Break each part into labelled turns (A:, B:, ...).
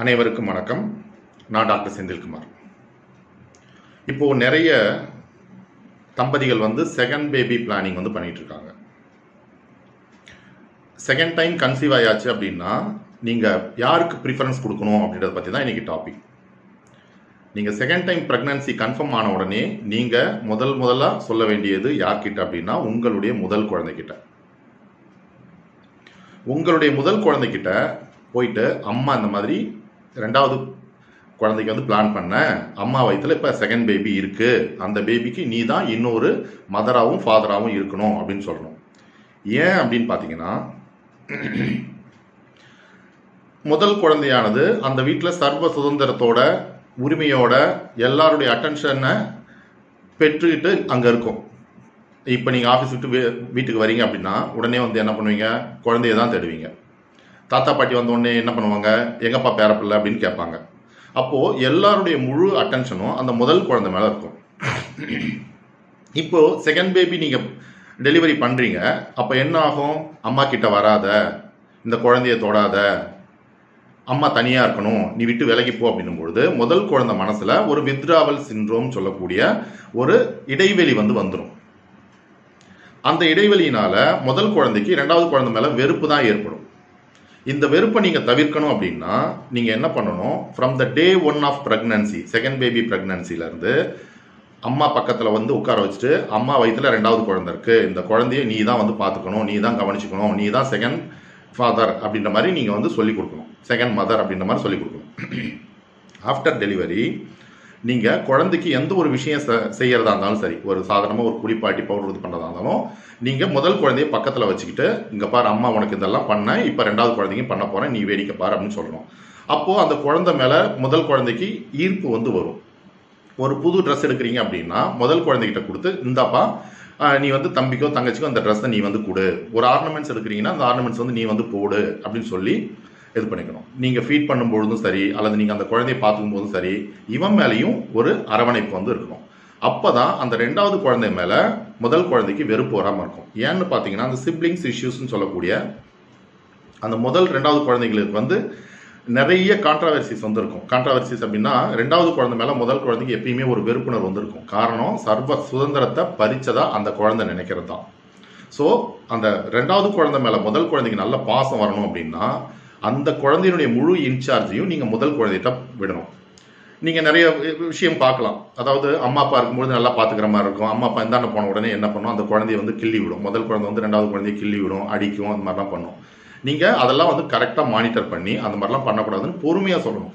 A: அனைவருக்கும் வணக்கம். நான் டாக்டர் செந்தில்குமார். இப்போ நிறைய தம்பதிகள் வந்து செகண்ட் பேபி பிளானிங் வந்து பண்ணிட்டு இருக்காங்க செகண்ட் டைம் கன்சீவ் ஆயாச்சு அப்படின்னா நீங்கள் யாருக்கு ப்ரிஃபரன்ஸ் கொடுக்கணும் அப்படின்றத பற்றி தான் இன்னைக்கு டாபிக் நீங்கள் செகண்ட் டைம் ப்ரெக்னன்சி கன்ஃபார்ம் ஆன உடனே நீங்கள் முதல் முதலாக சொல்ல வேண்டியது யார்கிட்ட அப்படின்னா உங்களுடைய முதல் குழந்தைகிட்ட. உங்களுடைய முதல் குழந்தைகிட்ட போயிட்டு அம்மா இந்த மாதிரி ரெண்டாவது குழந்தைக்கு வந்து பிளான் பண்ண. அம்மா வயிற்றுல இப்போ செகண்ட் பேபி இருக்கு. அந்த பேபிக்கு நீ தான் இன்னொரு மதராகவும் ஃபாதராகவும் இருக்கணும் அப்படின்னு சொல்லணும் ஏன் அப்படின்னு பார்த்தீங்கன்னா முதல் குழந்தையானது அந்த வீட்டில் சர்வ சுதந்திரத்தோட உரிமையோட எல்லாருடைய அட்டென்ஷனை பெற்றுக்கிட்டு அங்கே இருக்கும். இப்போ நீங்கள் ஆஃபீஸ் விட்டு வீட்டுக்கு வரீங்க அப்படின்னா உடனே வந்து என்ன பண்ணுவீங்க? குழந்தைய தான் தேடுவீங்க. தாத்தா பாட்டி வந்த உடனே என்ன பண்ணுவாங்க? எங்கப்பா பேரப்பிள்ளை அப்படின்னு கேட்பாங்க. அப்போது எல்லாருடைய முழு அட்டென்ஷனும் அந்த முதல் குழந்தை மேலே இருக்கும். இப்போ செகண்ட் பேபி நீங்கள் டெலிவரி பண்ணுறீங்க அப்போ என்ன ஆகும்? அம்மா கிட்ட வராத. இந்த குழந்தைய தொடாத. அம்மா தனியாக இருக்கணும். நீ விட்டு விலகி போ. அப்படின்னும் பொழுது முதல் குழந்தை மனசில் ஒரு வித்ராவல் சின்ரோம் சொல்லக்கூடிய ஒரு இடைவெளி வந்து வந்துடும் அந்த இடைவெளியினால முதல் குழந்தைக்கு இரண்டாவது குழந்தை மேலே வெறுப்பு தான் ஏற்படும். இந்த வெறுப்பை நீங்கள் தவிர்க்கணும் அப்படின்னா நீங்கள் என்ன பண்ணணும்? From the day one of pregnancy second baby ப்ரெக்னன்சிலேருந்து அம்மா பக்கத்தில் வந்து உட்கார வச்சுட்டு அம்மா வயிற்றில் ரெண்டாவது குழந்தை இருக்குது இந்த குழந்தைய நீ தான் வந்து பார்த்துக்கணும் நீ தான் கவனிச்சுக்கணும் நீ தான் செகண்ட் ஃபாதர் அப்படின்ற மாதிரி நீங்கள் வந்து சொல்லிக் கொடுக்கணும். செகண்ட் மதர் அப்படின்ற மாதிரி சொல்லிக் கொடுக்கணும். ஆஃப்டர் டெலிவரி நீங்கள் குழந்தைக்கு எந்த ஒரு விஷயம் செ- செய்யறதா இருந்தாலும் சரி ஒரு சாதாரணமாக ஒரு குளிப்பாட்டி பவுடர் இது பண்ணுறதா இருந்தாலும் நீங்கள் முதல் குழந்தைய பக்கத்தில் வச்சுக்கிட்டு இங்கே பாரு அம்மா உனக்கு இதெல்லாம் பண்ண இப்போ ரெண்டாவது குழந்தைக்கும் பண்ண போகிறேன் நீ வேடிக்கை பாரு அப்படின்னு சொல்லணும். அப்போது அந்த குழந்தை மேலே முதல் குழந்தைக்கு ஈர்ப்பு வந்து வரும். ஒரு புது ட்ரெஸ் எடுக்கிறீங்க அப்படின்னா முதல் குழந்தைகிட்ட கொடுத்து இந்தாப்பா நீ வந்து தம்பிக்கோ தங்கச்சிக்கோ அந்த ட்ரெஸ்ஸை நீ வந்து கொடு. ஒரு ஆர்னமெண்ட்ஸ் எடுக்கிறீங்கன்னா அந்த ஆர்னமெண்ட்ஸ் வந்து நீ வந்து போடு அப்படின்னு சொல்லி இது பண்ணிக்கணும். நீங்கள் ஃபீட் பண்ணும்பொழுதும் சரி அல்லது நீங்கள் அந்த குழந்தைய பார்த்துக்கும் போதும் சரி இவன் மேலேயும் ஒரு அரவணைப்பு வந்து இருக்கணும். அப்போ தான் அந்த ரெண்டாவது குழந்தை மேலே முதல் குழந்தைக்கு வெறுப்பு வராமல் இருக்கும். ஏன்னு பார்த்தீங்கன்னா அந்த சிப்ளிங்ஸ் இஷ்யூஸ்னு சொல்லக்கூடிய அந்த முதல் ரெண்டாவது குழந்தைங்களுக்கு வந்து நிறைய கான்ட்ராவர்சிஸ் வந்திருக்கும். கான்ட்ராவர்சிஸ் அப்படின்னா ரெண்டாவது குழந்தை மேலே முதல் குழந்தைக்கு எப்பயுமே ஒரு வெறுப்புணர்வு வந்திருக்கும். காரணம் சர்வ சுதந்திரத்தை பறிச்சதா அந்த குழந்தை நினைக்கிறது தான் ஸோ அந்த ரெண்டாவது குழந்தை மேலே முதல் குழந்தைக்கு நல்ல பாசம் வரணும் அப்படின்னா அந்த குழந்தையினுடைய முழு இன்சார்ஜையும் நீங்கள் முதல் குழந்தைகிட்ட விடணும். நீங்கள் நிறைய விஷயம் பார்க்கலாம். அதாவது அம்மா அப்பா இருக்கும்போது நல்லா பார்த்துக்கிற மாதிரி இருக்கும். அம்மா அப்பா இந்தாண்ட போன உடனே என்ன பண்ணும்? அந்த குழந்தைய வந்து கிள்ளி விடும். முதல் குழந்தை வந்து ரெண்டாவது குழந்தைய கிள்ளி விடும் அடிக்கும் அந்த மாதிரிலாம் பண்ணும். நீங்கள் அதெல்லாம் வந்து கரெக்டாக மானிட்டர் பண்ணி அந்த மாதிரிலாம் பண்ணக்கூடாதுன்னு பொறுமையாக சொல்லணும்.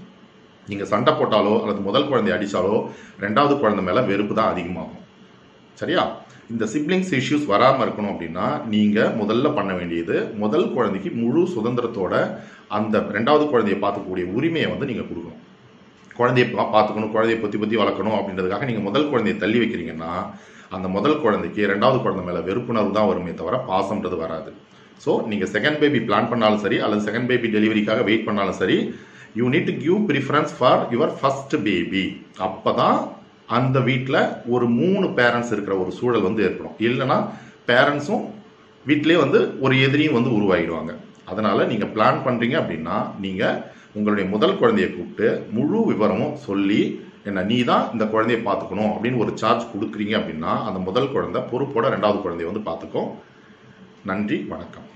A: நீங்கள் சண்டை போட்டாலோ அல்லது முதல் குழந்தைய அடித்தாலோ ரெண்டாவது குழந்தை மேலே வெறுப்பு தான் அதிகமாகும். சரியா? இந்த சிப்ளிங்ஸ் இஷ்யூஸ் வராமல் இருக்கணும் அப்படின்னா நீங்கள் முதல்ல பண்ண வேண்டியது முதல் குழந்தைக்கு முழு சுதந்திரத்தோட அந்த ரெண்டாவது குழந்தையை பார்த்துக்கூடிய உரிமையை வந்து நீங்கள் கொடுக்கணும். குழந்தைய பார்த்துக்கணும் குழந்தைய பொத்தி பொத்தி வளர்க்கணும் அப்படின்றதுக்காக நீங்கள் முதல் குழந்தையை தள்ளி வைக்கிறீங்கன்னா அந்த முதல் குழந்தைக்கு ரெண்டாவது குழந்தை மேலே வெறுப்புணர்வு தான் வருமே தவிர பாசம்ன்றது வராது. ஸோ நீங்கள் செகண்ட் பேபி பிளான் பண்ணாலும் சரி அல்லது செகண்ட் பேபி டெலிவரிக்காக வெயிட் பண்ணாலும் சரி you need to give preference for your first baby அப்போ தான் அந்த வீட்டில் ஒரு மூணு பேரண்ட்ஸ் இருக்கிற ஒரு சூழல் வந்து ஏற்படும். இல்லைன்னா பேரண்ட்ஸும் வீட்டிலே வந்து ஒரு எதிரியும் வந்து உருவாகிடுவாங்க. அதனால் நீங்கள் பிளான் பண்ணுறீங்க அப்படின்னா நீங்கள் உங்களுடைய முதல் குழந்தையை கூப்பிட்டு முழு விவரமும் சொல்லி என்ன நீ தான் இந்த குழந்தையை பார்த்துக்கணும் அப்படின்னு ஒரு சார்ஜ் கொடுக்குறீங்க அப்படின்னா அந்த முதல் குழந்தை பொறுப்போட ரெண்டாவது குழந்தைய வந்து பார்த்துக்கும். நன்றி வணக்கம்.